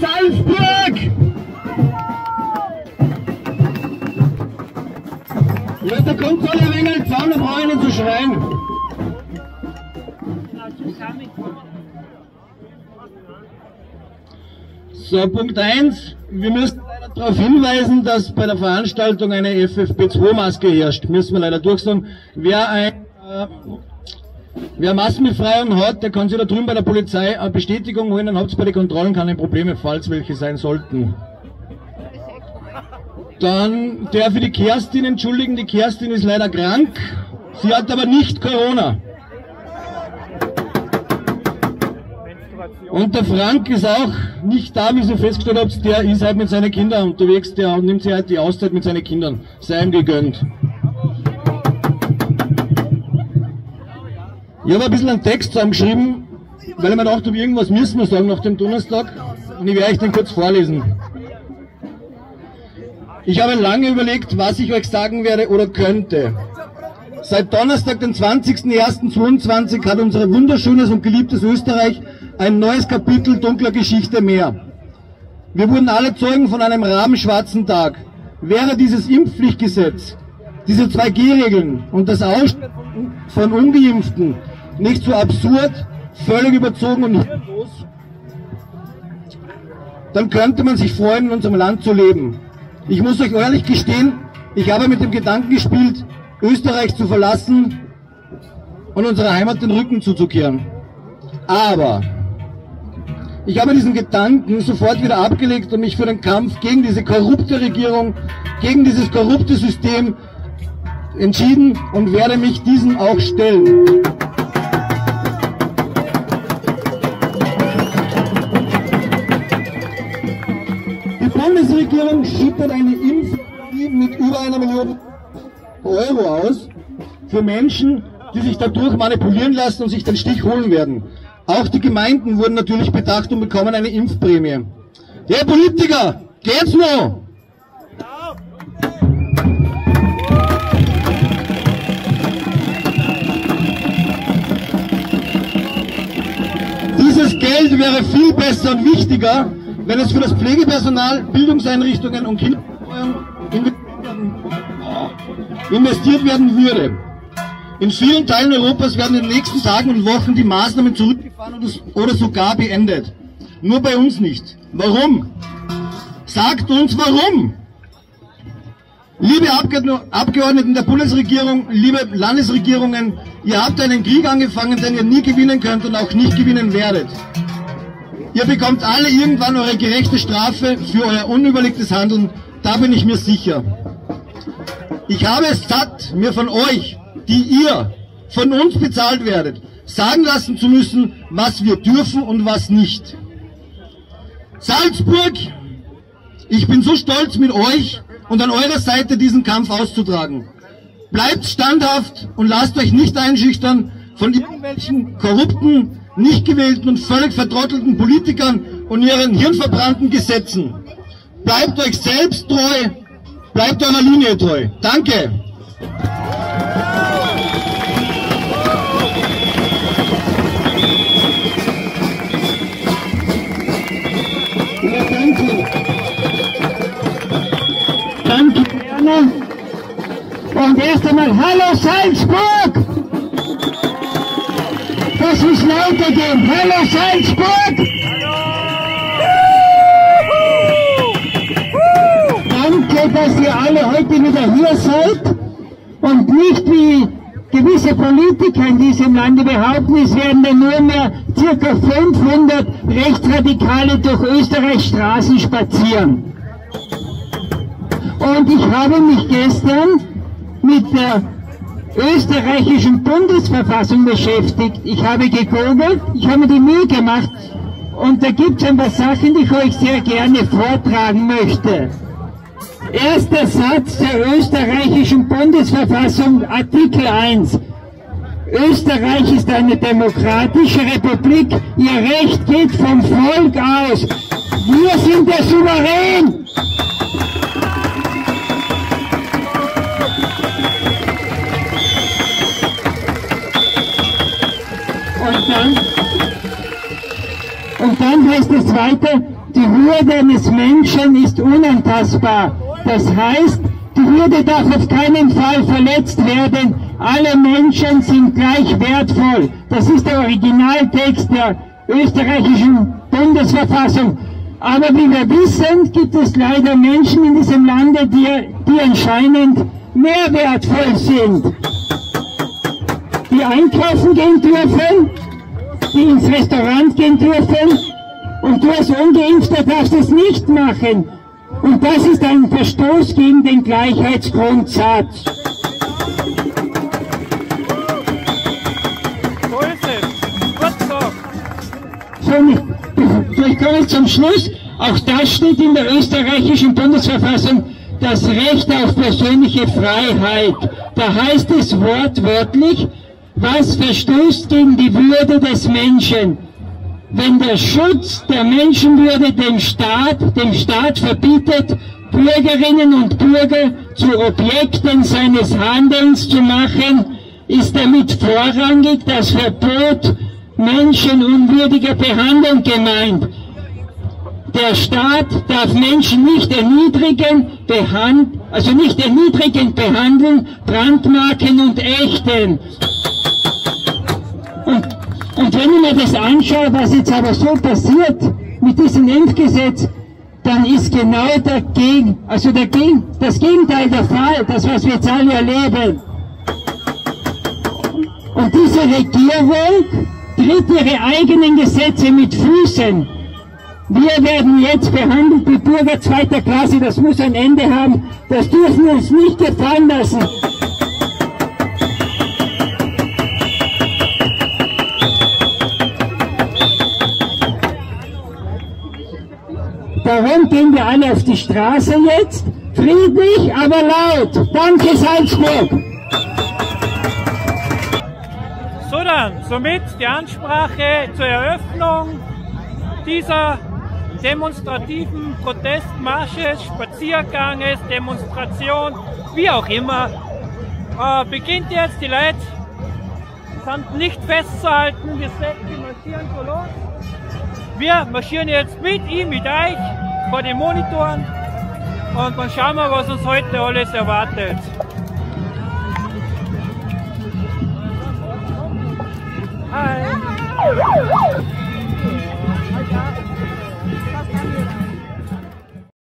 Salzburg! Ja, da kommt alle ein wenig Zaun, da brauche ich nicht zu schreien. So, Punkt 1. Wir müssen leider darauf hinweisen, dass bei der Veranstaltung eine FFP2-Maske herrscht. Müssen wir leider durchsagen. Wer ein, äh, wer Maskenbefreiung hat, der kann sich da drüben bei der Polizei eine Bestätigung holen, dann habt ihr bei den Kontrollen keine Probleme, falls welche sein sollten. Dann darf ich die Kerstin entschuldigen, die Kerstin ist leider krank. Sie hat aber nicht Corona. Und der Frank ist auch nicht da, wie Sie festgestellt habt, der ist halt mit seinen Kindern unterwegs, der nimmt sich halt die Auszeit mit seinen Kindern. Sei ihm gegönnt. Ich habe ein bisschen einen Text zusammengeschrieben, weil ich mir dachte, irgendwas müssen wir sagen nach dem Donnerstag. Und ich werde euch den kurz vorlesen. Ich habe lange überlegt, was ich euch sagen werde oder könnte. Seit Donnerstag, den 20.01.22 hat unser wunderschönes und geliebtes Österreich ein neues Kapitel dunkler Geschichte mehr. Wir wurden alle Zeugen von einem rabenschwarzen Tag. Wäre dieses Impfpflichtgesetz, diese 2G-Regeln und das Ausstatten von Ungeimpften nicht so absurd, völlig überzogen und hirnlos, dann könnte man sich freuen, in unserem Land zu leben. Ich muss euch ehrlich gestehen, ich habe mit dem Gedanken gespielt, Österreich zu verlassen und unserer Heimat den Rücken zuzukehren. Aber ich habe diesen Gedanken sofort wieder abgelegt und mich für den Kampf gegen diese korrupte Regierung, gegen dieses korrupte System entschieden und werde mich diesem auch stellen. Die Bundesregierung schüttet eine Impfstrategie mit über einer Million Euro aus für Menschen, die sich dadurch manipulieren lassen und sich den Stich holen werden. Auch die Gemeinden wurden natürlich bedacht und bekommen eine Impfprämie. Der Politiker, geht's noch? Dieses Geld wäre viel besser und wichtiger, wenn es für das Pflegepersonal, Bildungseinrichtungen und Kinderbetreuung investiert werden würde. In vielen Teilen Europas werden in den nächsten Tagen und Wochen die Maßnahmen zurückgefahren oder sogar beendet. Nur bei uns nicht. Warum? Sagt uns warum! Liebe Abgeordneten der Bundesregierung, liebe Landesregierungen, ihr habt einen Krieg angefangen, den ihr nie gewinnen könnt und auch nicht gewinnen werdet. Ihr bekommt alle irgendwann eure gerechte Strafe für euer unüberlegtes Handeln, da bin ich mir sicher. Ich habe es satt, mir von euch, die ihr von uns bezahlt werdet, sagen lassen zu müssen, was wir dürfen und was nicht. Salzburg, ich bin so stolz mit euch und an eurer Seite diesen Kampf auszutragen. Bleibt standhaft und lasst euch nicht einschüchtern von irgendwelchen korrupten, nicht gewählten und völlig vertrottelten Politikern und ihren hirnverbrannten Gesetzen. Bleibt euch selbst treu, bleibt eurer Linie treu. Danke. Ja, danke. Danke, gerne. Und erst einmal Hallo Salzburg! Das muss lauter gehen. Hallo Salzburg! Danke, dass ihr alle heute wieder hier seid und nicht wie gewisse Politiker in diesem Lande behaupten, es werden dann nur mehr circa 500 Rechtsradikale durch Österreichs Straßen spazieren. Und ich habe mich gestern mit der österreichischen Bundesverfassung beschäftigt. Ich habe gegoogelt, ich habe mir die Mühe gemacht und da gibt es ein paar Sachen, die ich euch sehr gerne vortragen möchte. Erster Satz der österreichischen Bundesverfassung, Artikel 1. Österreich ist eine demokratische Republik. Ihr Recht geht vom Volk aus. Wir sind der Souverän. Dann heißt es weiter, die Würde eines Menschen ist unantastbar. Das heißt, die Würde darf auf keinen Fall verletzt werden. Alle Menschen sind gleich wertvoll. Das ist der Originaltext der österreichischen Bundesverfassung. Aber wie wir wissen, gibt es leider Menschen in diesem Lande, die, die anscheinend mehr wertvoll sind. Die einkaufen gehen dürfen, die ins Restaurant gehen dürfen und du als Ungeimpfter darfst es nicht machen. Und das ist ein Verstoß gegen den Gleichheitsgrundsatz. So ich komme zum Schluss. Auch das steht in der österreichischen Bundesverfassung, das Recht auf persönliche Freiheit. Da heißt es wortwörtlich, was verstößt gegen die Würde des Menschen. Wenn der Schutz der Menschenwürde dem Staat, dem Staat verbietet, Bürgerinnen und Bürger zu Objekten seines Handelns zu machen, ist damit vorrangig das Verbot menschenunwürdiger Behandlung gemeint. Der Staat darf Menschen nicht erniedrigen, also nicht erniedrigend behandeln, brandmarken und ächten. Und, und wenn ich mir das anschaue, was jetzt aber so passiert mit diesem Impfgesetz, dann ist genau dagegen, also dagegen, das Gegenteil der Fall, das was wir jetzt alle erleben. Und diese Regierung tritt ihre eigenen Gesetze mit Füßen. Wir werden jetzt behandelt wie Bürger zweiter Klasse, das muss ein Ende haben, das dürfen wir uns nicht gefallen lassen. Darum gehen wir alle auf die Straße jetzt, friedlich, aber laut. Danke Salzburg. So dann, somit die Ansprache zur Eröffnung dieser demonstrativen Protestmarsches, Spazierganges, Demonstration, wie auch immer, äh, beginnt jetzt. Die Leute sind nicht festzuhalten. Wir marschieren so los. Wir marschieren jetzt mit ihm, mit euch, vor den Monitoren und dann schauen wir, was uns heute alles erwartet. Hi.